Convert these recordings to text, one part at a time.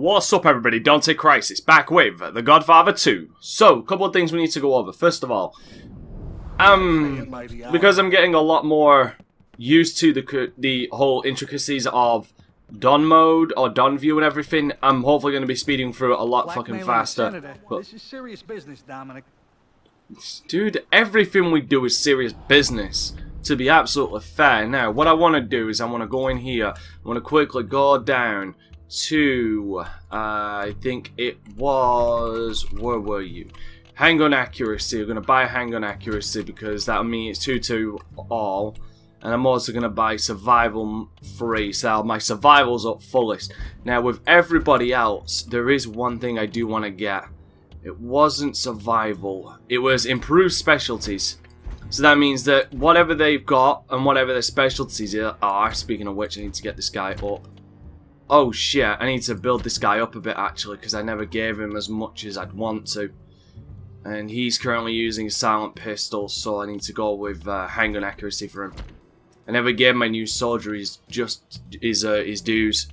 What's up everybody, Dante Crysis, back with The Godfather 2. So, a couple of things we need to go over. First of all, um, because I'm getting a lot more used to the the whole intricacies of Don mode or Don view and everything, I'm hopefully going to be speeding through it a lot fucking faster. But, this is serious business, Dominic. Dude, everything we do is serious business. To be absolutely fair. Now, what I want to do is I want to go in here. I want to quickly go down to, uh, I think it was, where were you? Handgun accuracy. We're going to buy handgun accuracy because that means it's 2-2 all. And I'm also going to buy survival free, so my survival's up fullest. Now, with everybody else, there is one thing I do want to get. It wasn't survival. It was improved specialties. So that means that whatever they've got and whatever their specialties are, speaking of which, I need to get this guy up. Oh shit, I need to build this guy up a bit actually because I never gave him as much as I'd want to. And he's currently using a silent pistol, so I need to go with uh, handgun accuracy for him. I never gave my new soldier his just his uh, his dues,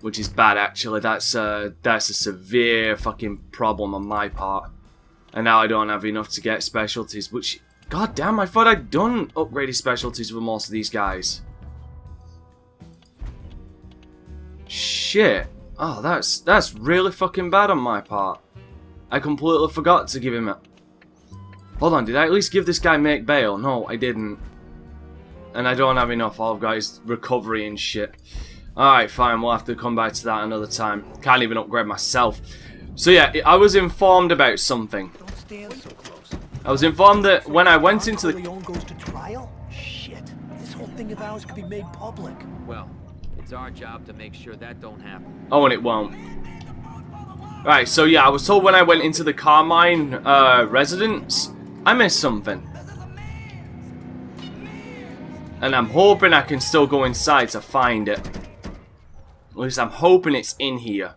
which is bad actually. That's uh, that's a severe fucking problem on my part. And now I don't have enough to get specialties, which god damn, I thought I'd done upgraded specialties with most of these guys. Shit. Oh, that's that's really fucking bad on my part. I completely forgot to give him a... Hold on, did I at least give this guy make bail? No, I didn't. And I don't have enough. All I've got is recovery and shit. Alright, fine. We'll have to come back to that another time. Can't even upgrade myself. So yeah, I was informed about something. I was informed that when I went into the... goes to trial? Shit. This whole thing of ours could be made public. Well, it's our job to make sure that don't happen. Oh, and it won't. Right, so yeah, I was told when I went into the Carmine uh, residence, I missed something. And I'm hoping I can still go inside to find it. At least I'm hoping it's in here.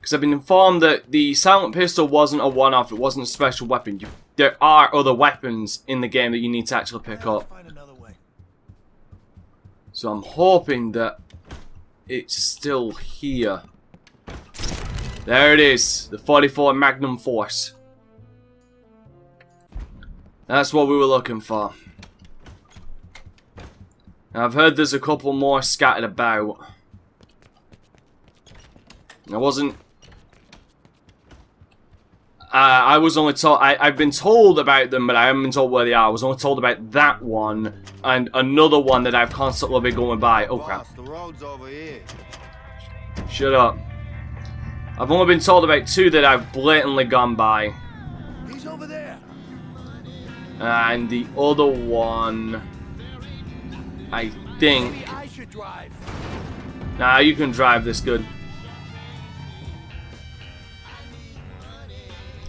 Because I've been informed that the silent pistol wasn't a one-off, it wasn't a special weapon. You, there are other weapons in the game that you need to actually pick up. So I'm hoping that it's still here. There it is, the 44 Magnum Force. That's what we were looking for. Now, I've heard there's a couple more scattered about. I wasn't uh, I was only told, I, have been told about them, but I haven't been told where they are. I was only told about that one, and another one that I've constantly been going by. Oh crap. The road's over here. Shut up. I've only been told about two that I've blatantly gone by. He's over there. And the other one, I think. I should drive. Nah, you can drive this good.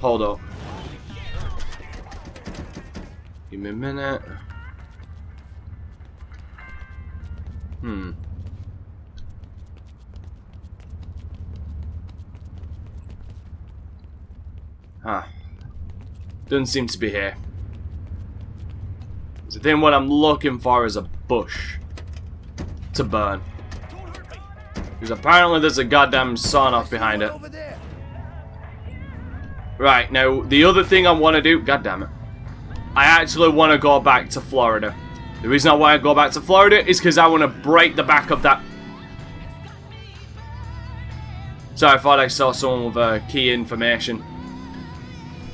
Hold up. Give me a minute. Hmm. Huh. Doesn't seem to be here. So then what I'm looking for is a bush to burn. Because apparently there's a goddamn sawn off behind it. Right, now, the other thing I want to do... God damn it. I actually want to go back to Florida. The reason why I want to go back to Florida is because I want to break the back of that... Sorry, I thought I saw someone with uh, key information.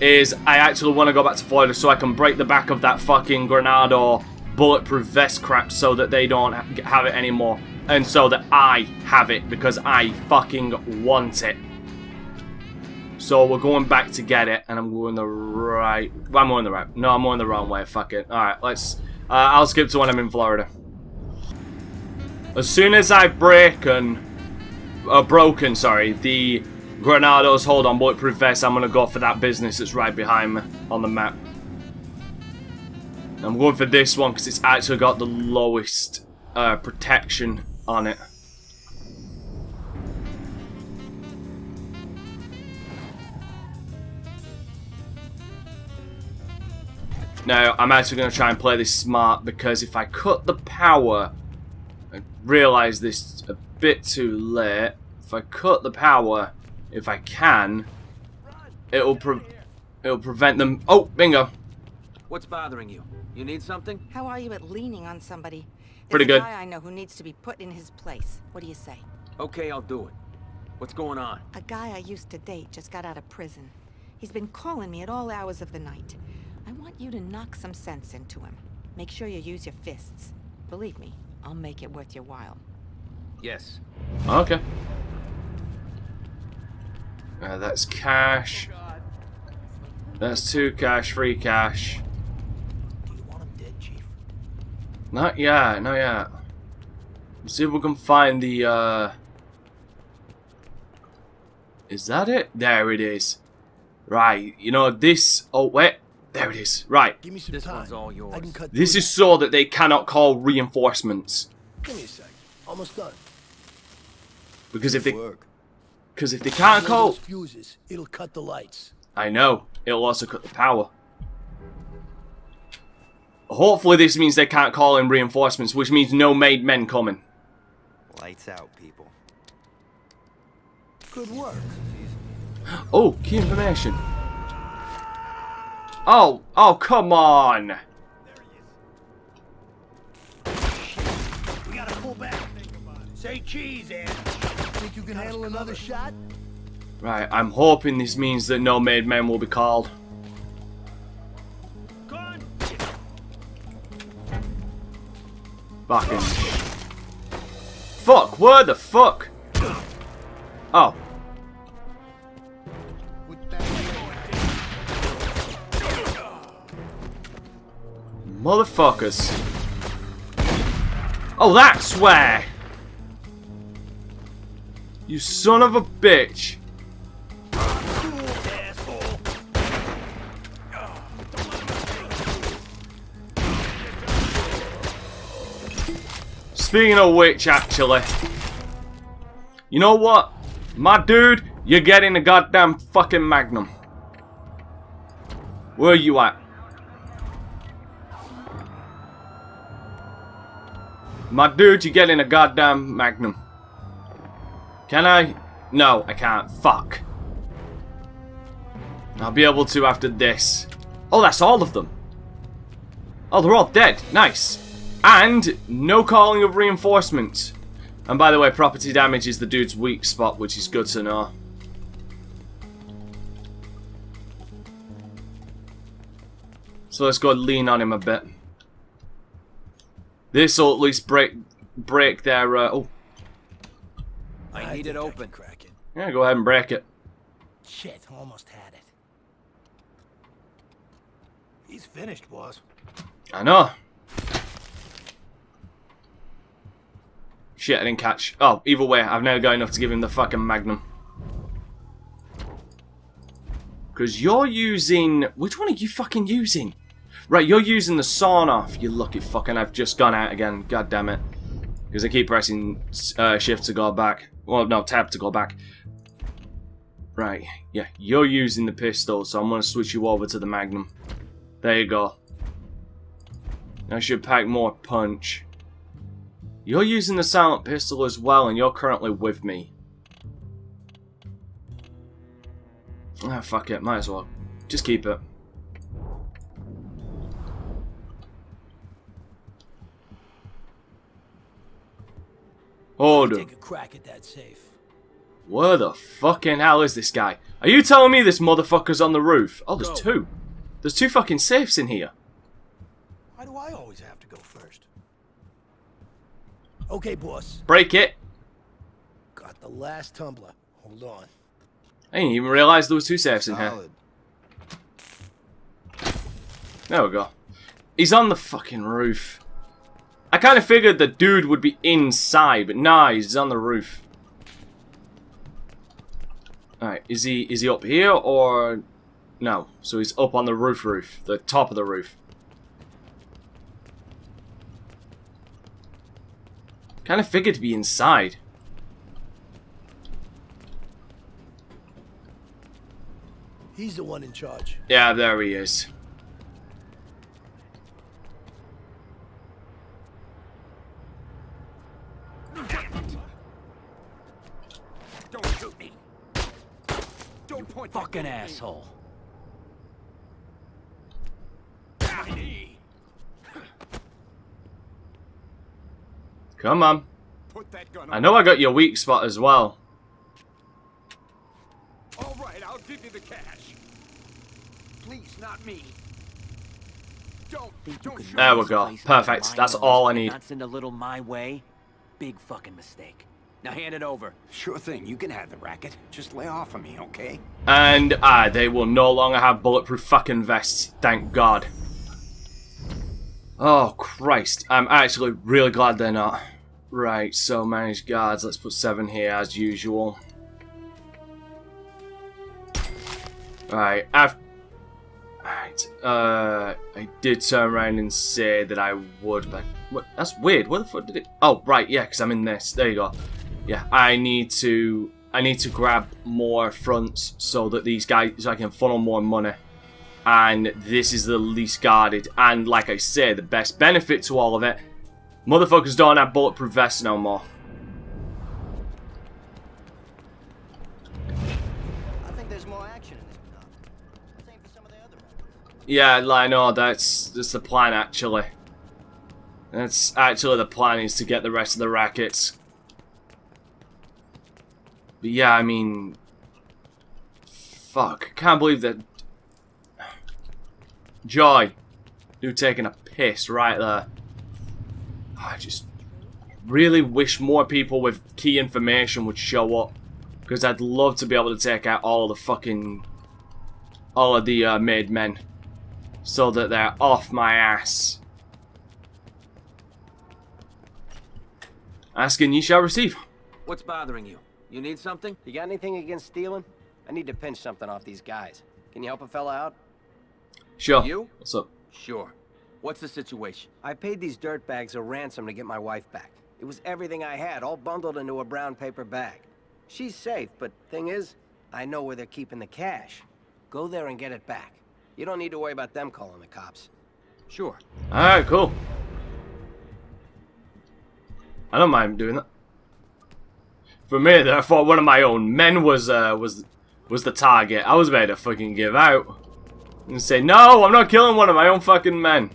Is I actually want to go back to Florida so I can break the back of that fucking Granado bulletproof vest crap so that they don't have it anymore. And so that I have it because I fucking want it. So we're going back to get it, and I'm going the right... I'm going the right... No, I'm going the wrong way. Fuck it. Alright, let's... Uh, I'll skip to when I'm in Florida. As soon as I've broken... Uh, broken, sorry, the Granados hold on bulletproof vest, I'm going to go for that business that's right behind me on the map. I'm going for this one because it's actually got the lowest uh, protection on it. Now, I'm actually going to try and play this smart because if I cut the power, I realise this a bit too late. if I cut the power, if I can, it'll pre it'll prevent them. Oh, bingo. What's bothering you? You need something? How are you at leaning on somebody? There's Pretty a good. guy I know who needs to be put in his place. What do you say? Okay, I'll do it. What's going on? A guy I used to date just got out of prison. He's been calling me at all hours of the night. I want you to knock some sense into him. Make sure you use your fists. Believe me, I'll make it worth your while. Yes. Okay. Uh, that's cash. That's two cash, free cash. Do you want him dead, Chief? Not yet, not yet. Let's see if we can find the, uh... Is that it? There it is. Right, you know, this... Oh, wait. There it is. Right. Give me some This time. one's all yours. I can cut This is so that they cannot call reinforcements. Give me a sec. Almost done. Because if they... Work. Because if they can't call... fuses. It'll cut the lights. I know. It'll also cut the power. Hopefully this means they can't call in reinforcements, which means no made men coming. Lights out, people. Good work. Oh, key information. Oh, oh, come on. We gotta pull back. Say cheese, Ed. Think you can handle another shot? Right, I'm hoping this means that no made men will be called. Gun. Fucking. Fuck, where the fuck? Oh, motherfuckers. Oh, that's where. You son of a bitch. Speaking of which, actually, you know what? My dude, you're getting a goddamn fucking magnum. Where you at? My dude, you're getting a goddamn magnum. Can I? No, I can't. Fuck. I'll be able to after this. Oh, that's all of them. Oh, they're all dead. Nice. And no calling of reinforcements. And by the way, property damage is the dude's weak spot, which is good to know. So let's go lean on him a bit. This will at least break break their. Uh, oh, I need think it open. Crack it. yeah, go ahead and break it. Shit, almost had it. He's finished, boss. I know. Shit, I didn't catch. Oh, either way, I've now got enough to give him the fucking magnum. Because you're using... Which one are you fucking using? Right, you're using the sawn off, you lucky fucking. I've just gone out again. God damn it. Because I keep pressing uh, shift to go back. Well, no, tab to go back. Right, yeah, you're using the pistol, so I'm going to switch you over to the magnum. There you go. I should pack more punch. You're using the silent pistol as well, and you're currently with me. Ah, fuck it. Might as well. Just keep it. Hold Take on. a crack at that safe. Where the fucking hell is this guy? Are you telling me this motherfucker's on the roof? Oh, there's two. There's two fucking safes in here. Why do I always have to go first? Okay, boss. Break it. Got the last tumbler. Hold on. I didn't even realize there was two safes in here. Solid. There we go. He's on the fucking roof. I kind of figured the dude would be inside, but nah, he's on the roof. Alright, is he is he up here or no? So he's up on the roof roof, the top of the roof. Kind of figured to be inside. He's the one in charge. Yeah, there he is. shoot me. Don't point fucking asshole. Come on. Put that gun I know I got your weak spot as well. All right, I'll give you the cash. Please, not me. Don't, don't shoot There we go. Perfect. That's all I need. Not send a little my way. Big fucking mistake. Now hand it over. Sure thing, you can have the racket. Just lay off of me, okay? And ah, they will no longer have bulletproof fucking vests. Thank God. Oh Christ! I'm actually really glad they're not. Right, so manage guards. Let's put seven here as usual. Right, after. Right, uh, I did turn around and say that I would, but what, that's weird. Where the fuck did it? Oh, right, yeah, because I'm in this. There you go. Yeah, I need to, I need to grab more fronts so that these guys, so I can funnel more money. And this is the least guarded. And like I say, the best benefit to all of it, motherfuckers don't have bulletproof vests no more. I think there's more action in this job. Same for some of the other ones. Yeah, I know, that's, that's the plan actually. That's actually the plan is to get the rest of the rackets. But yeah, I mean... Fuck, can't believe that... Joy! You taking a piss right there. I just really wish more people with key information would show up. Because I'd love to be able to take out all the fucking... All of the uh, made men so that they're off my ass. Asking ye shall receive. What's bothering you? You need something? You got anything against stealing? I need to pinch something off these guys. Can you help a fella out? Sure. You? What's up? Sure. What's the situation? I paid these dirtbags a ransom to get my wife back. It was everything I had, all bundled into a brown paper bag. She's safe, but thing is, I know where they're keeping the cash. Go there and get it back. You don't need to worry about them calling the cops. Sure. Alright, cool. I don't mind doing that. For me, though, I thought one of my own men was uh, was was the target. I was about to fucking give out and say, "No, I'm not killing one of my own fucking men."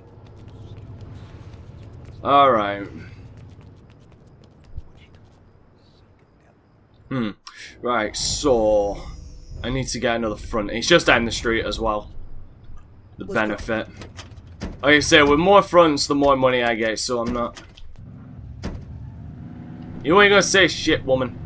All right. Hmm. Right. So I need to get another front. It's just down the street as well. The benefit. Like I say, with more fronts, the more money I get. So I'm not. You ain't gonna say shit, woman.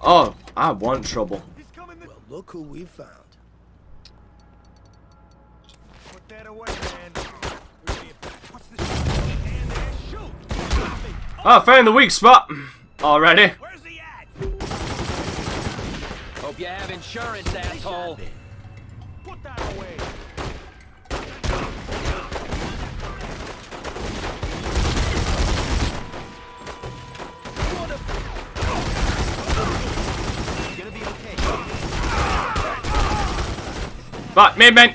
Oh, I want trouble. Well, look who we found. Put that away, man. What's this? Hand there, shoot! Stop it! Oh, found the weak spot already. Where's he at? Hope you have insurance, asshole. Fuck, man.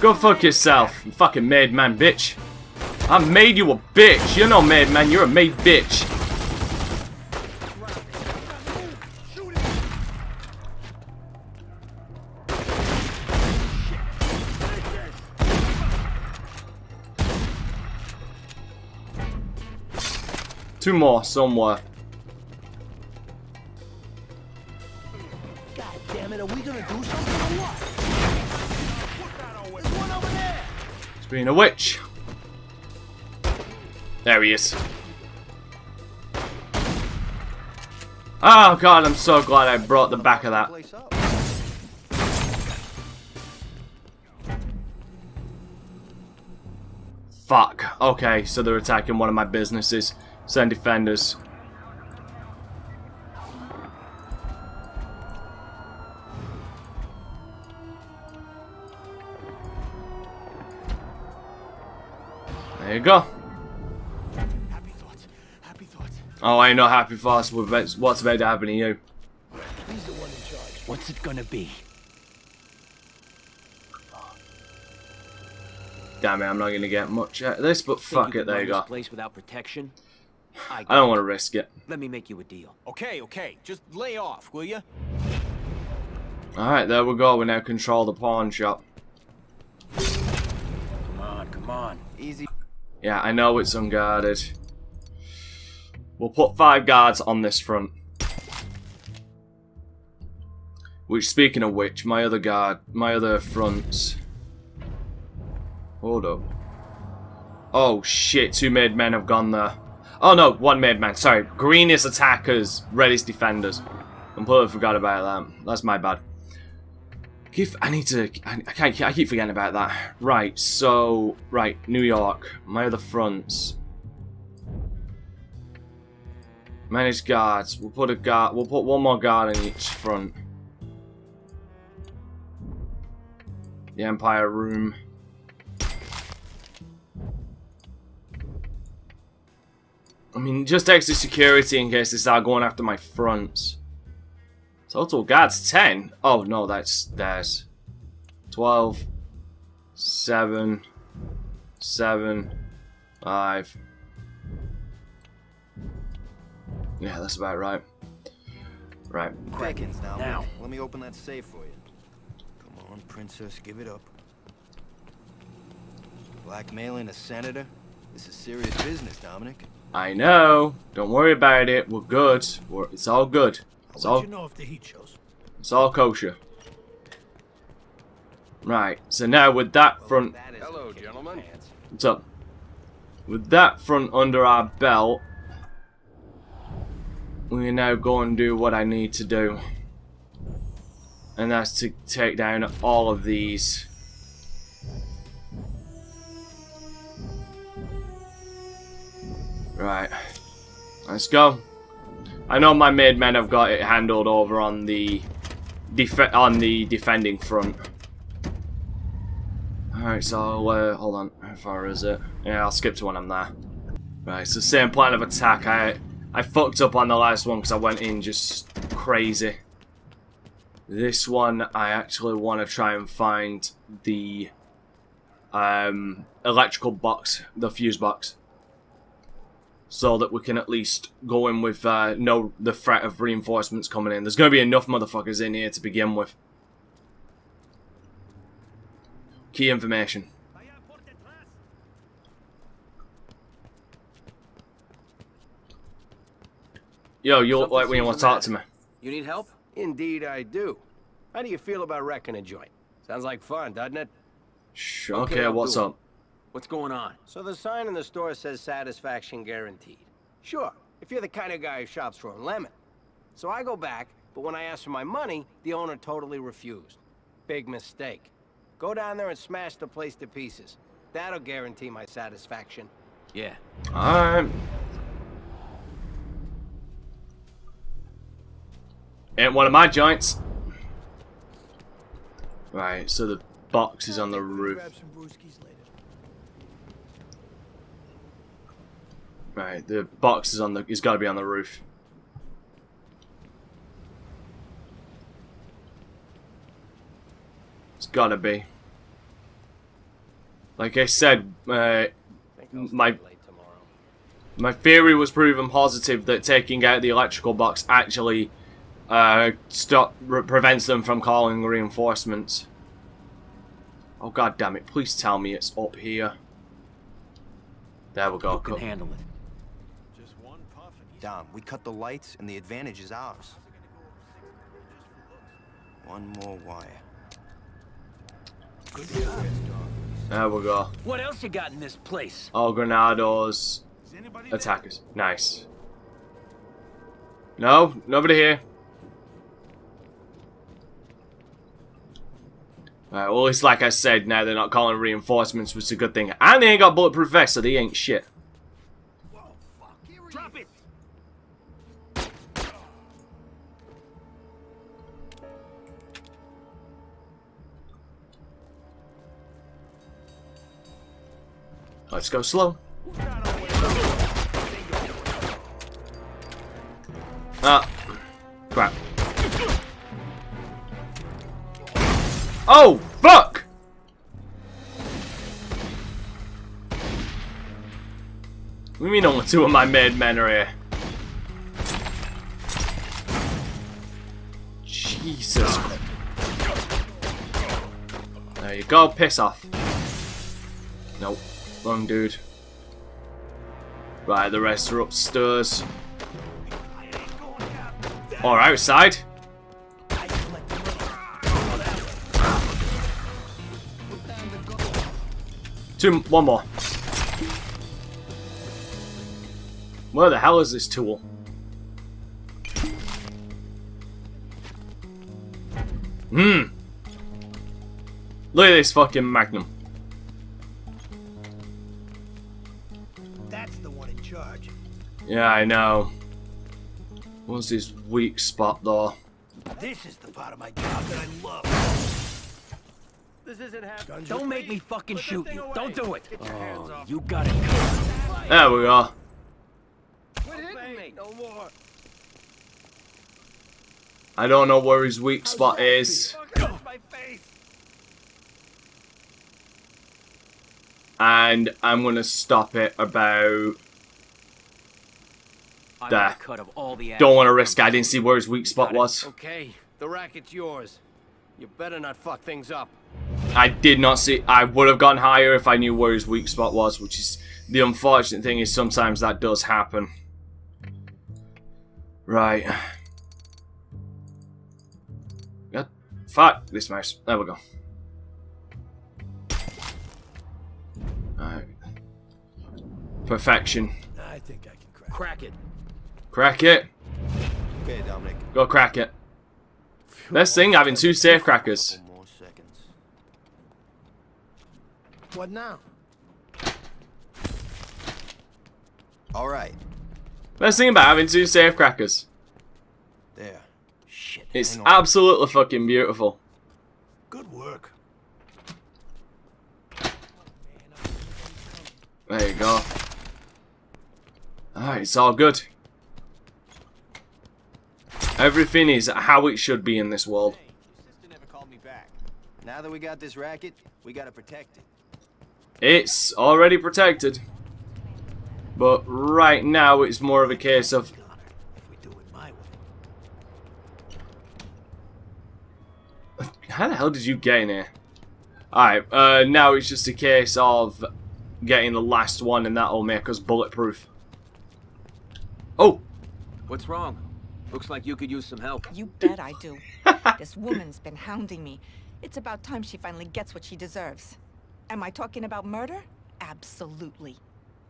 Go fuck yourself, you fucking made man, bitch. I made you a bitch. You're no made man, you're a made bitch. Two more somewhere. God damn it, are we gonna do something or what? Put that away. There's one over there. It's being a witch. There he is. Oh god, I'm so glad I brought the back of that. Fuck. Okay, so they're attacking one of my businesses. Send defenders. There you go. Happy thoughts. Happy thoughts. Oh, I ain't no happy fast with what's about to happen to you. He's the one in charge. What's it gonna be? Damn it, I'm not gonna get much out of this, but Think fuck it, there you this go. place without protection? I, I don't want to risk it. Let me make you a deal. Okay, okay. Just lay off, will you? Alright, there we go. We now control the pawn shop. Come on, come on. Easy. Yeah, I know it's unguarded. We'll put five guards on this front. Which, speaking of which, my other guard, my other fronts. Hold up. Oh shit, two made men have gone there. Oh no, one made man, sorry. Greenest attackers, reddest defenders. I completely forgot about that. That's my bad. Keep, I need to. I, I can't. I keep forgetting about that. Right. So, right. New York. My other fronts. Manage guards. We'll put a guard. We'll put one more guard in each front. The Empire Room. I mean, just extra security in case they start going after my fronts. Total guards 10. Oh no, that's theirs. 12, 7, 7, 5. Yeah, that's about right. Right. Seconds now. Now. Let me open that safe for you. Come on, princess, give it up. Blackmailing a senator? This is serious business, Dominic. I know. Don't worry about it. We're good. We're, it's all good. It's all, you know if the heat shows. it's all kosher. Right. So now with that front That is Hello, gentlemen. What's up? With that front under our belt, we now go and do what I need to do. And that's to take down all of these. Right. Let's go. I know my made men have got it handled over on the def on the defending front. Alright, so uh, hold on, how far is it? Yeah, I'll skip to when I'm there. Right, so same plan of attack. I I fucked up on the last one because I went in just crazy. This one, I actually want to try and find the um, electrical box, the fuse box. So that we can at least go in with uh, no the threat of reinforcements coming in. There's going to be enough motherfuckers in here to begin with. Key information. Yo, you look like when you want to talk to me. You need help? Indeed I do. How do you feel about wrecking a joint? Sounds like fun, doesn't it? Shh, Okay, okay, what's up? What's going on? So the sign in the store says satisfaction guaranteed. Sure, if you're the kind of guy who shops for a lemon. So I go back, but when I asked for my money, the owner totally refused. Big mistake. Go down there and smash the place to pieces. That'll guarantee my satisfaction. Yeah. Alright. Ain't one of my joints. Right, so the box is on the roof. Grab some brewskis later. Right, the box is on the. It's got to be on the roof. It's got to be. Like I said, uh, Think I'll stay My- late tomorrow. my theory was proven positive that taking out the electrical box actually uh, stop re prevents them from calling reinforcements. Oh god damn it! Please tell me it's up here. There we go. Who can handle it? Dom, we cut the lights and the advantage is ours. One more wire. There we go. What else you got in this place? All Granados Is there? attackers. Nice. No, nobody here. Alright, well, it's like I said, now they're not calling reinforcements, which is a good thing. And they ain't got bulletproof vests, so they ain't shit. Let's go slow. Ah. Crap. Oh, fuck! You mean only two of my made men are here? Jesus. There you go, piss off. Nope, wrong dude. Right, the rest are upstairs. Or outside. Two, one more. Where the hell is this tool? Hmm. Look at this fucking magnum. Yeah, I know. What's his weak spot though? This is the part of my job that I love. This isn't happening. Don't make me fucking shoot you. Don't do it. Oh, You got it covered. There we go. Quit hitting me. No more. I don't know where his weak spot is. Fuck my face. And I'm gonna stop it about I There. cut of all the don't want to risk it. I didn't see where his weak spot was. Okay, the racket's yours. You better not fuck things up. I did not see I would have gone higher if I knew where his weak spot was, which is the unfortunate thing is sometimes that does happen. Right. God, fuck this mouse. There we go. Alright. Perfection. I think I can crack. Crack it. Crack it. Okay, Dominic. Go crack it. Best thing, having two safe crackers. Couple more seconds. What now? All right. Best thing about having two safe crackers. There. Shit. It's absolutely fucking beautiful. Good work. There you go. Alright, it's all good. Everything is how it should be in this world. Hey, your sister never called me back. Now that we got this racket, we gotta protect it. It's already protected. But right now, it's more of a case of... If we do it my way. How the hell did you get in here? Alright, uh, now it's just a case of getting the last one and that'll make us bulletproof. Oh! What's wrong? Looks like you could use some help. You bet I do. this woman's been hounding me. It's about time she finally gets what she deserves. Am I talking about murder? Absolutely.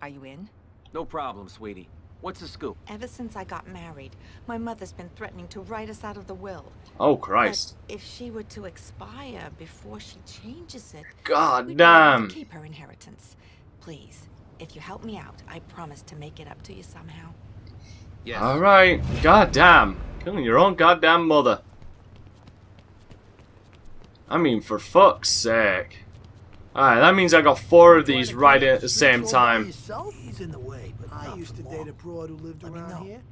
Are you in? No problem, sweetie. What's the scoop? Ever since I got married, my mother's been threatening to write us out of the will. Oh, But Christ. if she were to expire before she changes it, God we'd damn. to keep her inheritance. Please, if you help me out, I promise to make it up to you somehow. Yes. Alright, god damn. Killing your own goddamn mother. I mean, for fuck's sake. Alright, that means I got four of these right at the same time. He's in the way, but I used to date a broad who lived around here.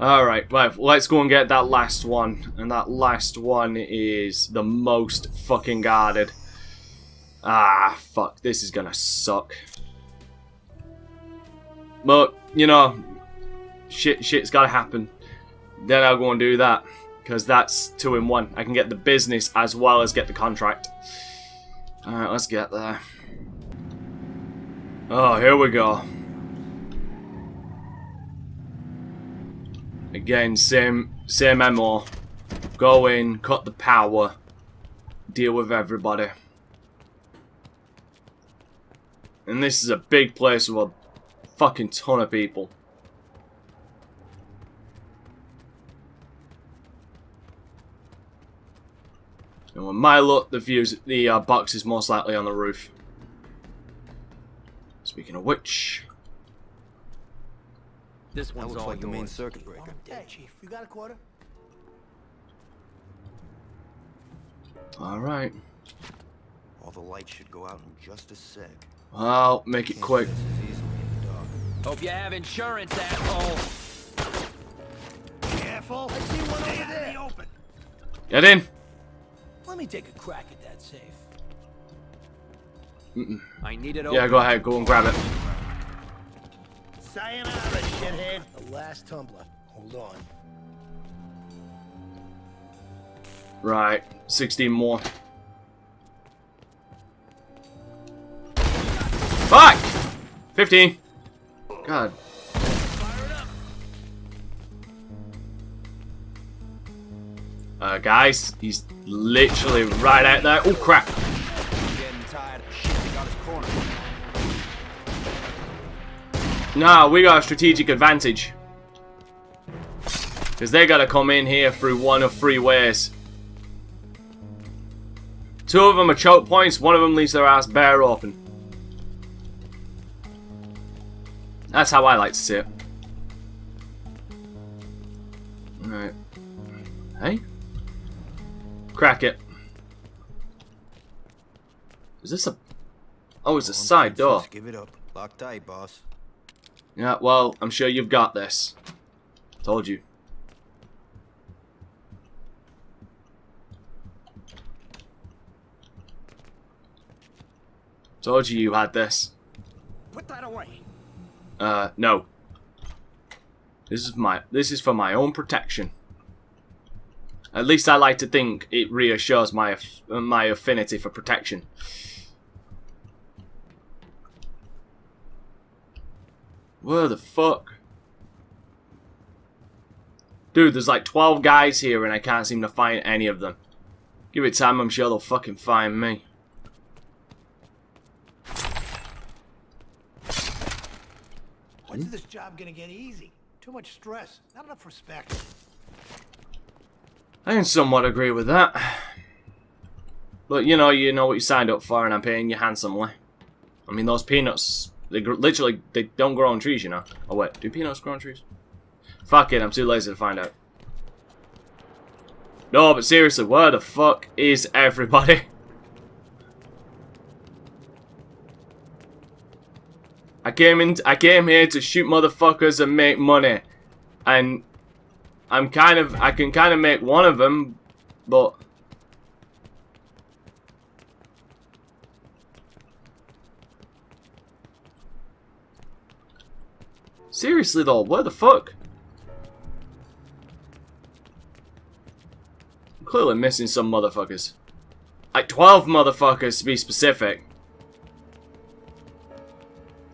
Alright, right, let's go and get that last one. And that last one is the most fucking guarded. Ah, fuck, this is gonna suck. But, you know, shit, shit's gotta happen. Then I'll go and do that. Because that's two in one. I can get the business as well as get the contract. Alright, let's get there. Oh, here we go. Again, same same MO. Go in, cut the power, deal with everybody. And this is a big place with a fucking ton of people. And with my luck, the views, the uh, box is most likely on the roof. Speaking of which, This That one's looks all like the main yours. circuit breaker. Hey, Chief, you got a quarter? all right. All the lights should go out in just a sec. Well, make it quick. Hope you have insurance, asshole. Careful. I see one over there. Open. Get in. Let me take a crack at that safe. I need it Yeah, go ahead. Go and grab it. Sayonara, shithead. The last tumbler. Hold on. Right. 16 more. Fuck! 15. God. Guys, he's literally right out there. Oh, crap. Nah, we got a strategic advantage. Because they gotta come in here through one of three ways. Two of them are choke points, one of them leaves their ass bare open. That's how I like to see it. Alright. Hey? Crack it. Is this a... Oh, it's a side door. Give it up. Lock tight, boss. Yeah, well, I'm sure you've got this. Told you. Told you you had this. Put that away. Uh, no. This is my this is for my own protection. At least I like to think it reassures my my affinity for protection. Where the fuck? Dude, there's like 12 guys here and I can't seem to find any of them. Give it time, I'm sure they'll fucking find me. When's this job gonna get easy? Too much stress. Not enough respect. I can somewhat agree with that. But you know, you know what you signed up for, and I'm paying you handsomely. I mean, those peanuts, they literally they don't grow on trees, you know. Oh wait, do peanuts grow on trees? Fuck it, I'm too lazy to find out. No, but seriously, where the fuck is everybody? I came in. I came here to shoot motherfuckers and make money, and I'm kind of. I can kind of make one of them, but. Seriously though, where the fuck? I'm clearly missing some motherfuckers. Like 12 motherfuckers to be specific.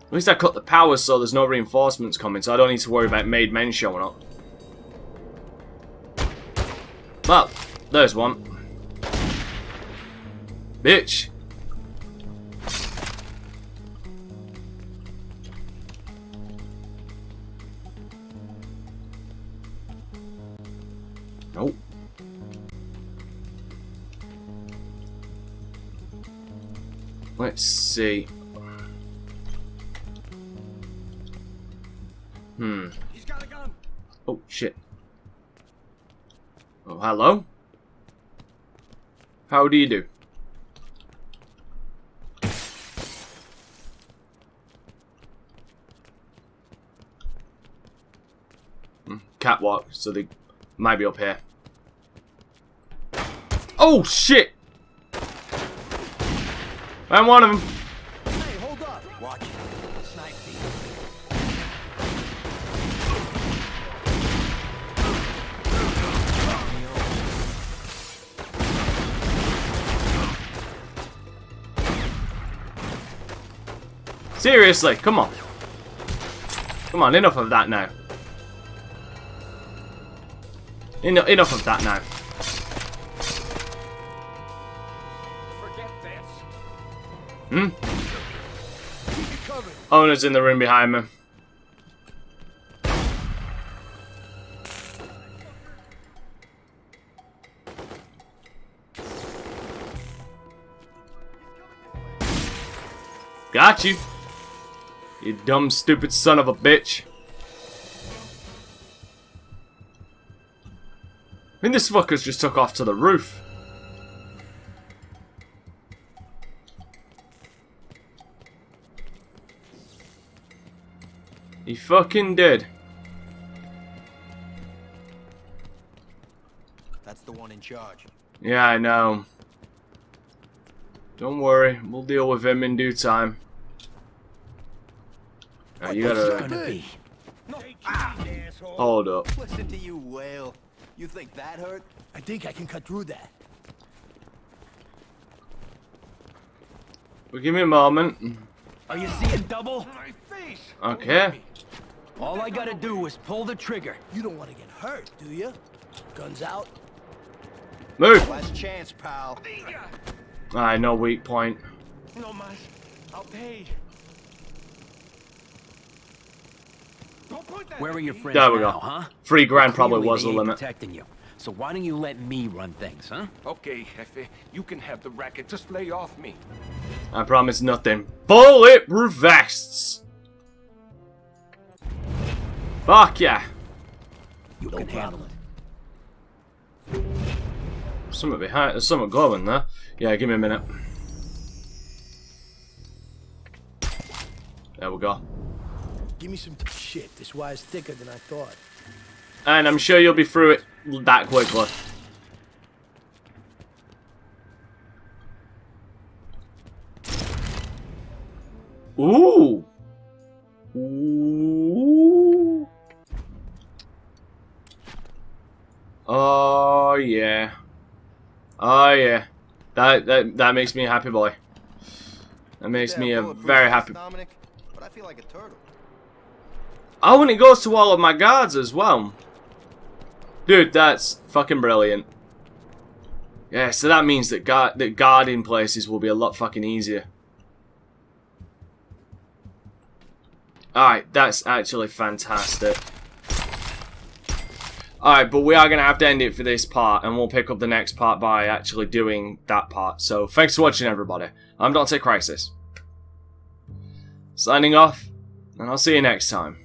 At least I cut the power so there's no reinforcements coming, so I don't need to worry about made men showing up. Well, there's one. Bitch. Nope. Let's see. Hmm. He's got a gun. Oh, shit. Oh, hello? How do you do? Hmm, Catwalk, so they might be up here. Oh, shit! I'm one of them. Seriously, come on. Come on, enough of that now. En enough of that now. Hmm? Owner's in the room behind me. Got you. You dumb, stupid son of a bitch. I mean, this fucker's just took off to the roof. He fucking did. That's the one in charge. Yeah, I know. Don't worry, we'll deal with him in due time. Alright, you gotta it gonna be? hold up. Listen to you wail. You think that hurt? I think I can cut through that. Well, give me a moment. Are you seeing double? Okay. All I gotta do is pull the trigger. You don't want to get hurt, do you? Guns out. Move. Last chance, pal. I know weak point. No mas. I'll pay. Don't point that Where are your me. friends There we now, go. huh? Three grand probably Clearly was the limit. protecting you. So why don't you let me run things, huh? Okay, Jefe. You can have the racket. Just lay off me. I promise nothing. Bulletproof vests. Fuck yeah. You No can handle it. Something behind. There's something glowing there. Yeah, give me a minute. There we go. Give me some shit. This wire's thicker than I thought. And I'm sure you'll be through it that quickly. Ooh. Ooh. Oh yeah. Oh yeah. That that that makes me a happy boy. That makes Yeah, me a very vest, happy. Dominic, but I feel like a turtle. Oh, and it goes to all of my guards as well. Dude, that's fucking brilliant. Yeah, so that means that guard that guarding places will be a lot fucking easier. Alright, that's actually fantastic. Alright, but we are going to have to end it for this part, and we'll pick up the next part by actually doing that part. So, thanks for watching, everybody. I'm Dante Crysis. Signing off, and I'll see you next time.